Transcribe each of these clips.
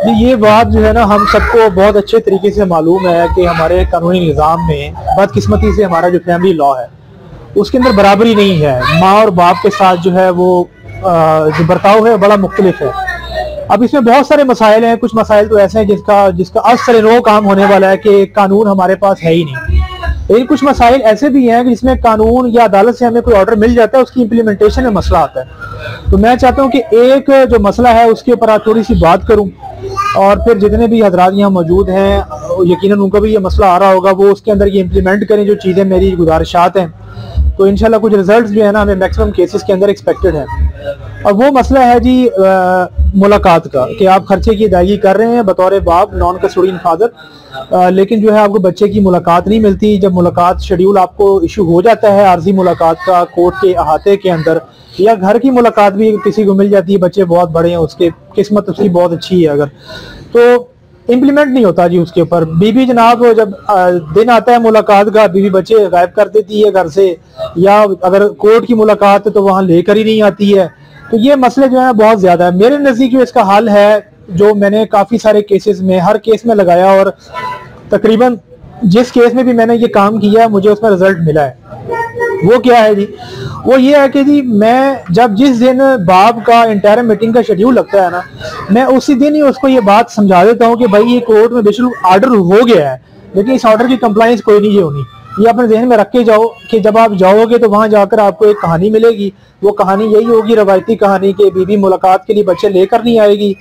ये बात जो है ना, हम सबको बहुत अच्छे तरीके से मालूम है कि हमारे कानूनी निज़ाम में बदकिस्मती से हमारा जो फैमिली लॉ है, उसके अंदर बराबरी नहीं है। माँ और बाप के साथ जो है वो जो बर्ताव है, बड़ा मुख्तलिफ़ है। अब इसमें बहुत सारे मसाइल हैं, कुछ मसाइल तो ऐसे हैं जिसका जिसका असर नो काम होने वाला है कि कानून हमारे पास है ही नहीं। लेकिन कुछ मसाइल ऐसे भी हैं कि जिसमें कानून या अदालत से हमें कोई ऑर्डर मिल जाता है, उसकी इम्प्लीमेंटेशन में मसला आता है। तो मैं चाहता हूँ कि एक जो मसला है, उसके ऊपर आप थोड़ी सी बात करूँ और फिर जितने भी हजरात यहाँ मौजूद हैं यकीन उनका भी ये मसला आ रहा होगा, वो उसके अंदर ये इम्प्लीमेंट करें जो चीज़ें मेरी गुजारिशात हैं। तो इनशाला कुछ रिज़ल्ट जो है ना हमें मैक्सिमम केसेस के अंदर एक्सपेक्टेड है। और वो मसला है जी आ, मुलाकात का कि आप खर्चे की अदायगी कर रहे हैं बतौर बाप नॉन कस्टोडियन फादर लेकिन जो है आपको बच्चे की मुलाकात नहीं मिलती। जब मुलाकात शेड्यूल आपको इशू हो जाता है आर्जी मुलाकात का कोर्ट के अहाते के अंदर या घर की मुलाकात भी किसी को मिल जाती है बच्चे बहुत बड़े हैं उसके किस्मत उसकी बहुत अच्छी है अगर। तो इम्प्लीमेंट नहीं होता जी उसके ऊपर। बीबी जनाब, जब दिन आता है मुलाकात का, बीबी बच्चे गायब कर देती है घर से, या अगर कोर्ट की मुलाकात है तो वहाँ लेकर ही नहीं आती है। तो ये मसले जो है बहुत ज़्यादा है। मेरे नज़दीक जो इसका हल है, जो मैंने काफ़ी सारे केसेस में, हर केस में लगाया और तकरीबन जिस केस में भी मैंने ये काम किया, मुझे उसमें रिज़ल्ट मिला है। वो क्या है जी? वो ये है कि जी, मैं जब जिस दिन बाप का इंटर मीटिंग का शेड्यूल लगता है ना, मैं उसी दिन ही उसको ये बात समझा देता हूँ कि भाई ये कोर्ट में बेशुल ऑर्डर हो गया है, लेकिन इस ऑर्डर की कंप्लाइंस कोई नहीं होनी। ये अपने जहन में रख के जाओ कि जब आप जाओगे तो वहाँ जाकर आपको एक कहानी मिलेगी। वो कहानी यही होगी, रवायती कहानी के बीबी मुलाकात के लिए बच्चे लेकर नहीं आएगी।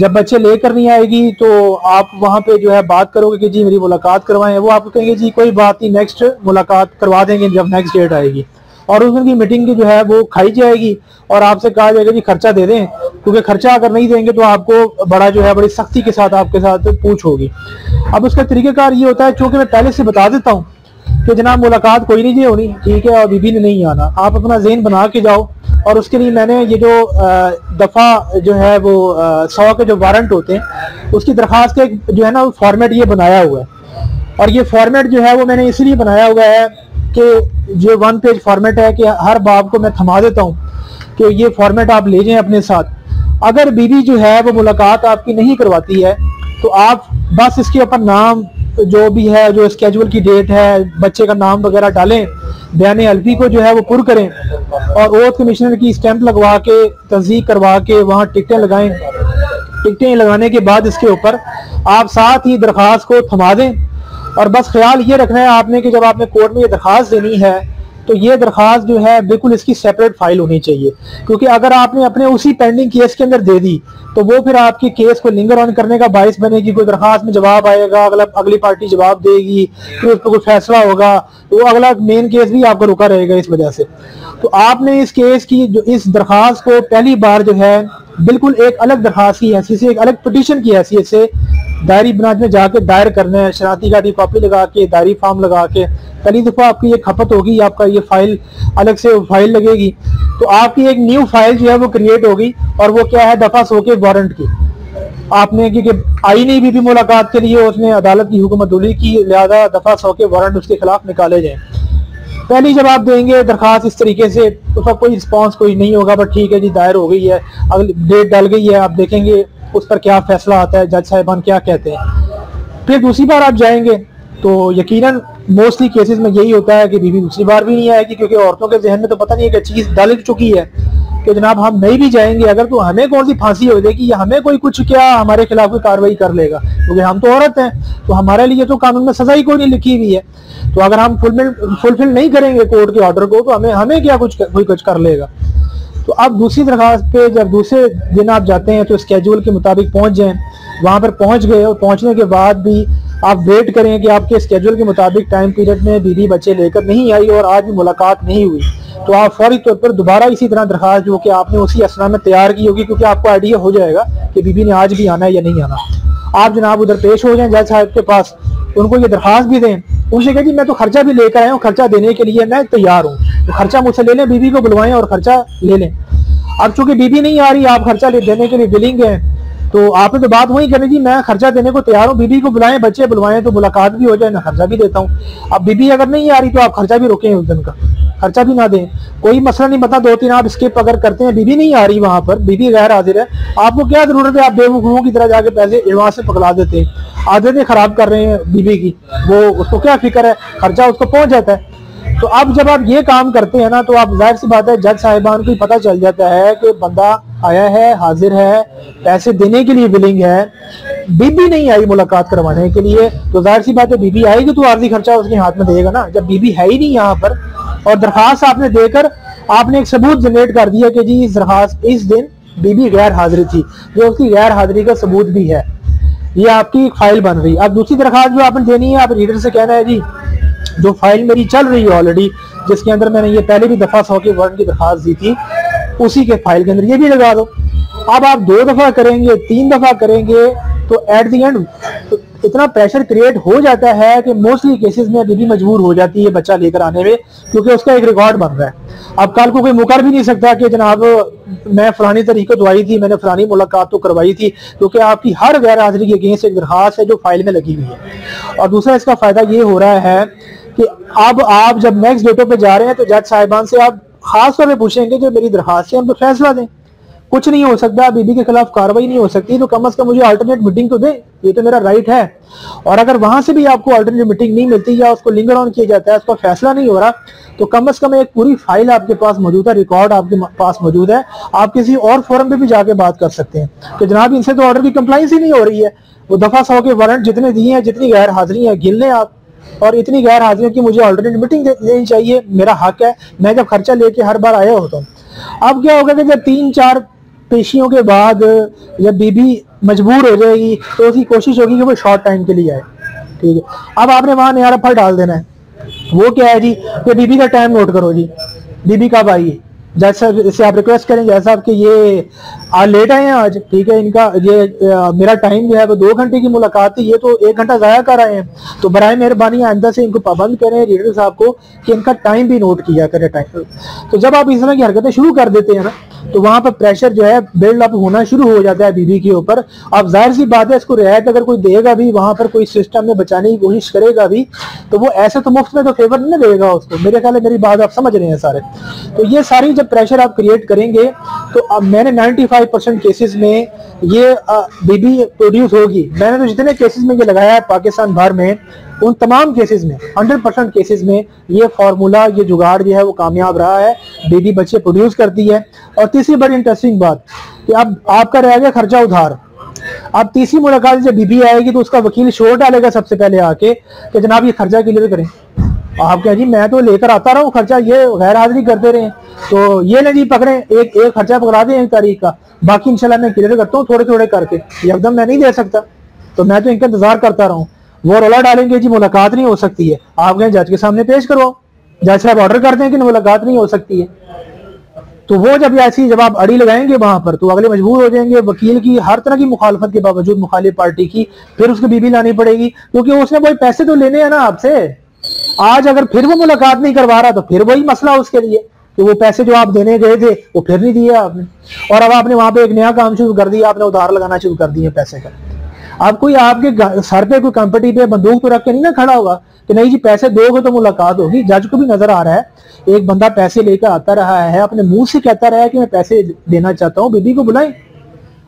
जब बच्चे लेकर नहीं आएगी तो आप वहाँ पे जो है बात करोगे कि जी मेरी मुलाकात करवाएँ। वो आपको कहेंगे, जी, कोई बात नहीं नेक्स्ट मुलाकात करवा देंगे जब नेक्स्ट डेट आएगी। और उस दिन की मीटिंग की जो है, वो खाई जाएगी और आपसे कहा जाएगा, जी, खर्चा दे दें। क्योंकि खर्चा अगर नहीं देंगे तो आपको बड़ा जो है, बड़ी सख्ती के साथ आपके साथ पूछ होगी। अब उसका तरीकेकार ये होता है, चूँकि मैं पहले से बता देता हूँ कि जनाब मुलाकात कोई नहीं होनी, ठीक है, और बीबी ने नहीं आना। आप अपना जेन बना के जाओ और उसके लिए मैंने ये जो दफ़ा जो है वो सौ के जो वारंट होते हैं, उसकी दरख्वास्त का जो है ना फॉर्मेट ये बनाया हुआ है। और ये फॉर्मेट जो है वो मैंने इसलिए बनाया हुआ है कि जो वन पेज फॉर्मेट है कि हर बाब को मैं थमा देता हूँ कि ये फॉर्मेट आप ले जाएँ अपने साथ। अगर बीबी जो है वो मुलाकात आपकी नहीं करवाती है तो आप बस इसके ऊपर नाम जो भी है, जो स्केजुअल की डेट है, बच्चे का नाम वगैरह डालें बयान अल्फी को जो है वो पुर करें और ओथ कमिश्नर की स्टैंप लगवा के, तस्दीक करवा के वहाँ टिकटें लगाएँ। टिकटें लगाने के बाद इसके ऊपर आप साथ ही दरख्वास्त को थमा दें। और बस ख्याल ये रखना है आपने कि जब आपने कोर्ट में ये दरख्वास्त देनी है तो ये दरख्वास्त जो है बिल्कुल इसकी सेपरेट फ़ाइल होनी चाहिए। क्योंकि अगर आपने अपने उसी पेंडिंग केस के अंदर दे दी तो वो फिर आपके केस को लिंगर ऑन करने का बायस बनेगी, कोई दरखास्त में जवाब आएगा, अगला, अगली पार्टी जवाब देगी, फिर उस पर कोई फैसला होगा तो अगला मेन केस भी आपका रुका रहेगा इस वजह से। तो आपने इस केस की जो, इस दरखास्त को पहली बार जो है, बिल्कुल एक अलग दरखास्त की हैसियत से, एक अलग पिटिशन की हैसियत से दायरी बनाज में जाके दायर करना है। कार्ड की कॉपी लगा के दायरी फॉर्म लगा के पहली दफ़ा आपकी ये खपत होगी आपका ये फ़ाइल अलग से फ़ाइल लगेगी। तो आपकी एक न्यू फ़ाइल जो है वो क्रिएट होगी और वो क्या है दफ़ा सो के वारंट की। आपने क्योंकि आई नहीं भी, भी मुलाकात के लिए उसने अदालत की हुकूमत की लिहाजा दफ़ा सौ के वारंट उसके खिलाफ निकाले जाए। पहली जब आप देंगे दरखास्त इस तरीके से उसका कोई रिस्पॉन्स कोई नहीं होगा, बट ठीक है जी, दायर हो गई है। अगली डेट डल गई है, आप देखेंगे उस पर क्या फैसला आता है, जज साहिबान क्या कहते हैं। फिर दूसरी बार आप जाएँगे तो यकीनन मोस्टली केसेस में यही होता है कि बीबी दूसरी बार भी नहीं आएगी, क्योंकि औरतों के जहन में तो पता नहीं है कि चीज़ डल चुकी है। कि जनाब हम नहीं भी जाएँगे, अगर तो हमें कौन सी फांसी हो जाएगी या हमें कोई कुछ क्या हमारे खिलाफ कोई कार्रवाई कर लेगा? क्योंकि हम तो औरत हैं तो हमारे लिए तो कानून में सजा ही कोई नहीं लिखी हुई है। तो अगर हम फुलफिल फुलफिल नहीं करेंगे कोर्ट के ऑर्डर को तो हमें हमें क्या कुछ, कोई कुछ कर लेगा? तो अब दूसरी दरखास्त पे जब दूसरे दिन आप जाते हैं तो स्केजूल के मुताबिक पहुँच जाएँ। वहाँ पर पहुँच गए, और पहुँचने के बाद भी आप वेट करें कि आपके स्केजूल के मुताबिक टाइम पीरियड में बीवी बच्चे लेकर नहीं आई और आज भी मुलाकात नहीं हुई। तो आप फौरी तौर पर दोबारा इसी तरह दरखास्त जो कि आपने उसी असना में तैयार की होगी क्योंकि आपको आइडिया हो जाएगा कि बीबी ने आज भी आना है या नहीं आना। आप जनाब उधर पेश हो जाएँ जज साहब के पास, उनको ये दरखास्त भी दें। उनसे कहें कि मैं तो खर्चा भी लेकर आया हूँ, खर्चा देने के लिए मैं तैयार हूँ। तो खर्चा मुझसे ले लें बीबी को बुलवाएँ और खर्चा ले लें। अब चूँकि बीबी नहीं आ रही, आप खर्चा देने के लिए बिलिंग है तो आपने तो बात वही करनी थी मैं खर्चा देने को तैयार हूँ, बीबी को बुलाएँ, बच्चे बुलवाएँ तो मुलाकात भी हो जाए, मैं खर्चा भी देता हूँ। अब बीबी अगर नहीं आ रही तो आप खर्चा भी रोकें उस दिन का, खर्चा भी ना दें। कोई मसला नहीं, बता दो तीन, आप स्किप अगर करते हैं, बीबी नहीं आ रही वहाँ पर, बीबी गैर हाजिर है, आपको क्या ज़रूरत है? आप बेवकूफों की तरह जाके पैसे एडवांस से पकड़ा देते हैं। आदतें खराब कर रहे हैं बीबी की, वो उसको क्या फ़िक्र है? खर्चा उसको पहुँच जाता है। तो अब जब आप ये काम करते हैं ना तो आप ज़ाहिर सी बात है, जज साहिबान को पता चल जाता है कि बंदा आया है, हाजिर है, पैसे देने के लिए विलिंग है। बीबी नहीं आई मुलाकात करवाने के लिए। तो ज़ाहिर सी बात है, बीबी आएगी तो आर्जी खर्चा उसके हाथ में देगा ना। जब बीबी है ही नहीं यहाँ पर, और दरखास्त आपने देकर आपने एक सबूत जनरेट कर दिया कि जी इस दरखास्त, इस दिन बीबी गैर हाजिरी थी, जो उसकी गैर हाजिरी का सबूत भी है। ये आपकी फ़ाइल बन रही अब दूसरी दरखास्त जो आपने देनी है, आप रीडर से कहना है, जी जो फ़ाइल मेरी चल रही है ऑलरेडी जिसके अंदर मैंने ये पहले भी दफ़ा सौ के वर्ड की दरखास्त दी थी, उसी के फ़ाइल के अंदर ये भी लगा दो। अब आप दो दफ़ा करेंगे, तीन दफ़ा करेंगे तो एट दी एंड इतना प्रेशर क्रिएट हो जाता है कि मोस्टली केसेस में बीबी मजबूर हो जाती है बच्चा लेकर आने में, क्योंकि उसका एक रिकॉर्ड बन रहा है। अब कल को कोई मुकर भी नहीं सकता कि जनाब, मैं फलानी तरीके तो आई थी, मैंने फलानी मुलाकात तो करवाई थी, क्योंकि आपकी हर गैर हाजिरी के अगेंस्ट एक दरखास्त है जो फ़ाइल में लगी हुई है। और दूसरा इसका फ़ायदा ये हो रहा है कि अब आप जब नेक्स्ट डेटों पे जा रहे हैं तो जज साहिबान से आप खास तौर पर पूछेंगे जो मेरी दरखास्त है उनको फैसला दें। कुछ नहीं हो सकता, बीबी के खिलाफ कार्रवाई नहीं हो सकती तो कम अज कम मुझे अल्टरनेट मीटिंग तो दे, ये तो मेरा राइट है। और अगर वहाँ से भी आपको अल्टरनेट मीटिंग नहीं मिलती या उसको लिंगर ऑन किया जाता है, उसका फैसला नहीं हो रहा तो कम अज कम एक पूरी फ़ाइल आपके पास मौजूद है रिकॉर्ड आपके पास मौजूद है। आप किसी और फोरम पे भी जाके बात कर सकते हैं। कि जनाब, इनसे तो ऑर्डर की कंप्लाइंस ही नहीं हो रही है। वो दफ़ा सौ के वारंट जितने दिए हैं, जितनी गैर हाजिरी है गिन लें आप और इतनी गैर हाजिरियों की मुझे ऑल्टरनेट मीटिंग लेनी चाहिए। मेरा हक है। मैं जब खर्चा लेके हर बार आया होता हूँ। अब क्या होगा कि जब तीन चार पेशियों के बाद जब बीबी मजबूर हो जाएगी तो उसकी कोशिश होगी कि वो शॉर्ट टाइम के लिए आए। ठीक है। अब आपने वहाँ नया फल डाल देना है। वो क्या है जी? कि बीबी का टाइम नोट करो जी। बीबी कब आई? जैसा इसे आप रिक्वेस्ट करें जैसा आपके ये आज लेट आए हैं आज ठीक है इनका ये आ, मेरा टाइम जो है वो दो घंटे की मुलाकात थी ये तो एक घंटा ज़ाया कर आए हैं। तो बर मेहरबानी आइंदा से इनको पाबंद करें रीडर साहब को कि इनका टाइम भी नोट किया करें टाइम तो जब आप इस तरह की हरकतें शुरू कर देते हैं ना तो वहाँ पर प्रेशर जो है बिल्ड अप होना शुरू हो जाता है बीबी के ऊपर। अब ज़ाहिर सी बात है इसको रियायत अगर कोई देगा भी वहाँ पर कोई सिस्टम में बचाने की कोशिश करेगा भी तो वो ऐसे तो मुफ़्त में तो फेवर नहीं देगा उसको। मेरे ख्याल मेरी बात आप समझ रहे हैं सारे। तो ये सारी जब प्रेशर आप क्रिएट करेंगे तो अब मैंने 95 परसेंट केसेस में ये बीबी प्रोड्यूस होगी। मैंने तो जितने केसेस में ये लगाया है पाकिस्तान भर में, उन तमाम केसेस में 100 परसेंट केसेस में ये फार्मूला ये जुगाड़ जो है वो कामयाब रहा है बेबी बच्चे प्रोड्यूस करती है। और तीसरी बड़ी इंटरेस्टिंग बात कि अब आपका रह गया खर्चा उधार। अब तीसरी मुलाकात जब बीबी आएगी तो उसका वकील शोर डालेगा सबसे पहले आके कि जनाब ये खर्चा क्लियर करें। आप कह, जी, मैं तो लेकर आता रहा हूँ, खर्चा ये गैर हाजिरी करते रहे तो ये ना जी, पकड़े, एक एक खर्चा पकड़ा दें एक तारीख का। बाकी इंशाल्लाह मैं क्लियर करता हूँ थोड़े थोड़े करके एकदम मैं नहीं दे सकता। तो मैं तो इनका इंतज़ार करता रहा हूँ। वो रोला डालेंगे जी, मुलाकात नहीं हो सकती है। आप कहें जज के सामने पेश करो जज साहब ऑर्डर करते हैं कि मुलाकात नहीं हो सकती है। तो वो जब ऐसी जब आप अड़ी लगाएँगे वहाँ पर तो अगले मजबूर हो जाएँगे। वकील की, हर तरह की मुखालफत के बावजूद मुखालिफ पार्टी की, फिर उसकी बीबी लानी पड़ेगी। क्योंकि उसने कोई पैसे तो लेने हैं ना आपसे। आज अगर फिर वो मुलाकात नहीं करवा रहा तो फिर वही मसला उसके लिए। कि वो पैसे जो आप देने गए थे, वो फिर नहीं दिए आपने। और अब आपने वहाँ पे एक नया काम शुरू कर दिया, आपने उधार लगाना शुरू कर दिए पैसे का। अब कोई आपके सर पे कोई कंपनी पे बंदूक तो रख के नहीं ना खड़ा होगा कि नहीं जी, पैसे दोगे तो मुलाकात होगी। जज को भी नज़र आ रहा है, एक बंदा पैसे लेकर आता रहा है, अपने मुँह से कहता रहा है कि मैं पैसे देना चाहता हूँ, बीबी को बुलाएँ।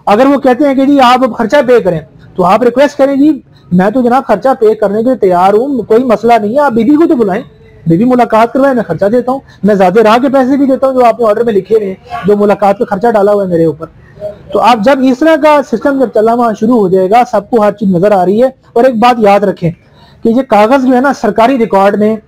अगर वो कहते हैं कि जी, आप खर्चा पे करें तो आप रिक्वेस्ट करें जी, मैं तो जनाब खर्चा पे करने के लिए तैयार हूँ, कोई मसला नहीं है, आप बीबी को तो बुलाएँ। बीबी मुलाकात करवाए, मैं खर्चा देता हूँ। मैं ज़्यादा राह के पैसे भी देता हूँ जो आपने ऑर्डर में लिखे हुए जो मुलाकात का खर्चा डाला हुआ है मेरे ऊपर। तो आप जब इस तरह का सिस्टम जब चलना शुरू हो जाएगा, सबको हर चीज़ नज़र आ रही है। और एक बात याद रखें कि ये कागज़ जो है ना, सरकारी रिकॉर्ड में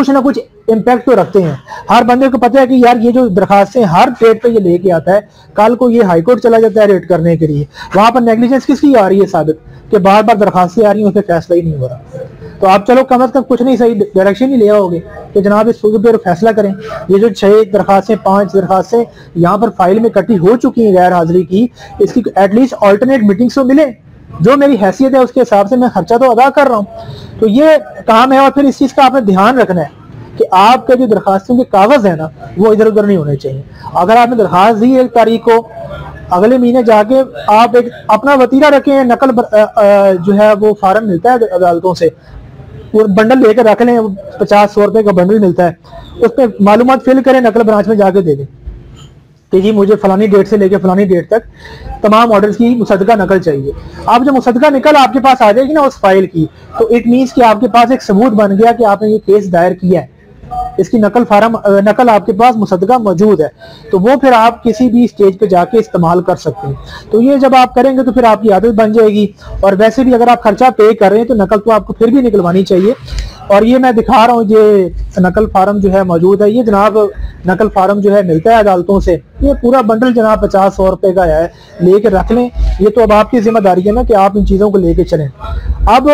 कुछ ना कुछ इम्पैक्ट तो रखते हैं। हर बंदे को पता है कि यार ये जो दरखास्तें हर डेट पे ये लेके आता है। कल को ये हाईकोर्ट चला जाता है रेट करने के लिए। वहाँ पर नेग्लिजेंस किसकी आ रही है साबित? कि बार बार दरखास्तें आ रही हैं, उस पर फैसला ही नहीं हो रहा। तो आप चलो कम अज कम कुछ नहीं सही डायरेक्शन ही ले आओगे तो जनाब इस सूद पर फैसला करें। ये जो छह दरखास्तें, पाँच दरखास्तें यहाँ पर फ़ाइल में कटी हो चुकी हैं गैर हाजिरी की, इसकी एटलीस्ट ऑल्टरनेट मीटिंग्स तो मिले। जो मेरी हैसियत है उसके हिसाब से मैं खर्चा तो अदा कर रहा हूँ। तो ये काम है और फिर इस चीज़ का आपने ध्यान रखना है कि आपके जो दरखास्तों के कागज़ है ना वो इधर उधर नहीं होने चाहिए। अगर आपने दरखास्त दी एक तारीख को अगले महीने जाके आप एक अपना वतीरा रखें नकल बर, आ, आ, जो है वो फार्म मिलता है अदालतों से वो बंडल लेकर रख लें पचास सौ रुपए का बंडल मिलता है उस पर मालूम फिल करें नकल ब्रांच में जाके दे दें। कि जी मुझे फलानी डेट से लेकर फलानी डेट तक तमाम ऑर्डर्स की मुसदका नकल चाहिए। आप जब मुसदका निकल आपके पास आ जाएगी ना उस फ़ाइल की तो इट मीन्स कि आपके पास एक सबूत बन गया कि आपने ये केस दायर किया है। इसकी नकल फार्म नकल आपके पास मुसदगा मौजूद है। तो वो फिर आप किसी भी स्टेज पे जाके इस्तेमाल कर सकते हैं। तो ये जब आप करेंगे तो फिर आपकी आदत बन जाएगी। और वैसे भी अगर आप खर्चा पे कर रहे हैं तो नकल तो आपको फिर भी निकलवानी चाहिए। और ये मैं दिखा रहा हूँ, ये नकल फार्म जो है मौजूद है। ये जनाब, नकल फार्म जो है मिलता है अदालतों से। ये पूरा बंडल जनाब पचास सौ रुपए का है। लेके रख लें। ये तो अब आपकी ज़िम्मेदारी है ना कि आप इन चीज़ों को लेके चलें। अब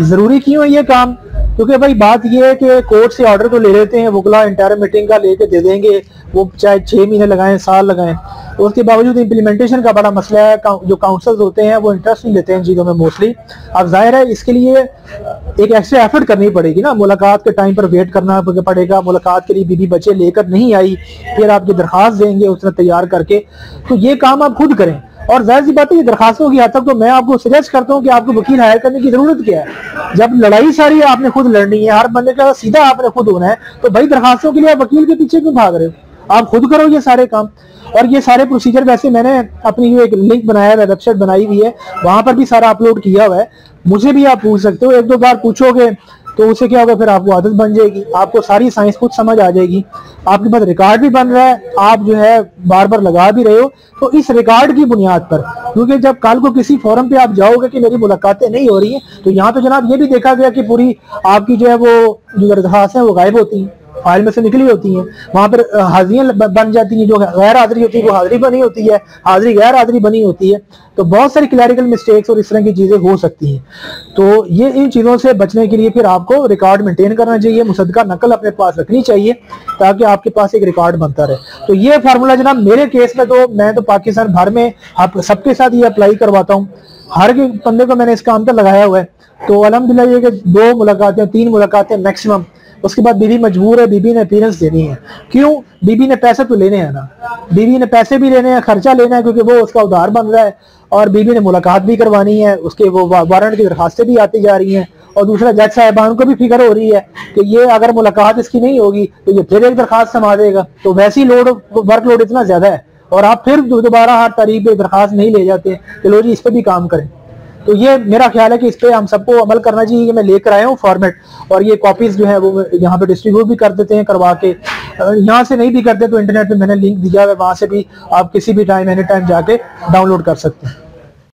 ज़रूरी क्यों है ये काम? क्योंकि भाई बात ये है कि कोर्ट से ऑर्डर तो ले लेते हैं, वकला इंटायर मीटिंग का लेके दे देंगे, वो चाहे छह महीने लगाएँ, साल लगाएँ। उसके बावजूद इम्प्लीमेंटेशन का बड़ा मसला है जो काउंसल्स होते हैं, वो इंटरेस्ट नहीं लेते हैं चीज़ों में मोस्टली अब ज़ाहिर है, इसके लिए एक एक्स्ट्रा एफर्ट करनी पड़ेगी ना। मुलाकात के टाइम पर वेट करना पड़ेगा। मुलाकात के लिए बीबी बच्चे लेकर नहीं आई, फिर आप आपकी दरखास्त देंगे उसने तैयार करके। तो ये काम आप खुद करें। और ज़ाहिर सी बात है दरखास्तों की हद तक तो मैं आपको सजेस्ट करता हूँ कि आपको वकील हायर करने की ज़रूरत क्या है। जब लड़ाई सारी आपने खुद लड़नी है, हर बंदे का सीधा आपने खुद होना है तो भाई दरखास्तों के लिए आप वकील के पीछे क्यों भाग रहे हो? आप खुद करो ये सारे काम। और ये सारे प्रोसीजर वैसे मैंने अपनी जो एक लिंक बनाया है वेबसाइट बनाई हुई है, वहाँ पर भी सारा अपलोड किया हुआ है। मुझे भी आप पूछ सकते हो, एक दो बार पूछोगे तो उससे क्या होगा? फिर आपको आदत बन जाएगी। आपको सारी साइंस खुद समझ आ जाएगी। आपके पास रिकॉर्ड भी बन रहा है। आप जो है बार बार लगा भी रहे हो। तो इस रिकॉर्ड की बुनियाद पर, क्योंकि जब कल को किसी फोरम पे आप जाओगे कि मेरी मुलाकातें नहीं हो रही हैं तो यहाँ तो जनाब ये भी देखा गया कि पूरी आपकी जो है वो जो दरखास्त है वो गायब होती हैं। फ़ाइल में से निकली होती हैं। वहाँ पर हाजिरियाँ बन जाती हैं। जो गैर हाजिरी होती है, वो हाजिरी बनी होती है। हाजिरी गैर हाजिरी बनी होती है। तो बहुत सारी क्लैरिकल मिस्टेक्स और इस तरह की चीज़ें हो सकती हैं। तो ये इन चीज़ों से बचने के लिए फिर आपको रिकॉर्ड मेंटेन करना चाहिए। मुसदका नकल अपने पास रखनी चाहिए, ताकि आपके पास एक रिकॉर्ड बनता रहे। तो ये फार्मूला जनाब, मेरे केस में तो मैं तो पाकिस्तान भर में आप सबके साथ ये अप्लाई करवाता हूँ। हर के बंदे को मैंने इस काम पर लगाया हुआ है। तो अलहमदिल्ला ये कि दो मुलाकातें, तीन मुलाकातें मैक्सिमम उसके बाद बीबी मजबूर है बीबी ने अपीयरेंस देनी है। क्यों? बीबी ने पैसे तो लेने हैं ना। बीबी ने पैसे भी लेने हैं, खर्चा लेना है, क्योंकि वो उसका उधार बन रहा है और बीबी ने मुलाकात भी करवानी है, उसके वो वारंट की दरखास्तें भी आती जा रही हैं और दूसरा जज साहबान को भी फ़िक्र हो रही है कि ये अगर मुलाकात इसकी नहीं होगी तो ये फिर एक दरखास्त समा देगा। तो वैसी लोड वर्क लोड इतना ज़्यादा है और आप फिर दोबारा हर तारीख पे दरखास्त नहीं ले जाते। चलो जी, इस पर भी काम करें। तो ये मेरा ख्याल है कि इस पर हम सबको अमल करना चाहिए कि मैं लेकर आया हूँ फॉर्मेट और ये कॉपीज जो है वो यहाँ पे डिस्ट्रीब्यूट भी कर देते हैं, करवा के। यहाँ से नहीं भी करते तो इंटरनेट पे मैंने लिंक दिया है, वहाँ से भी आप किसी भी टाइम एनी टाइम जाके डाउनलोड कर सकते हैं।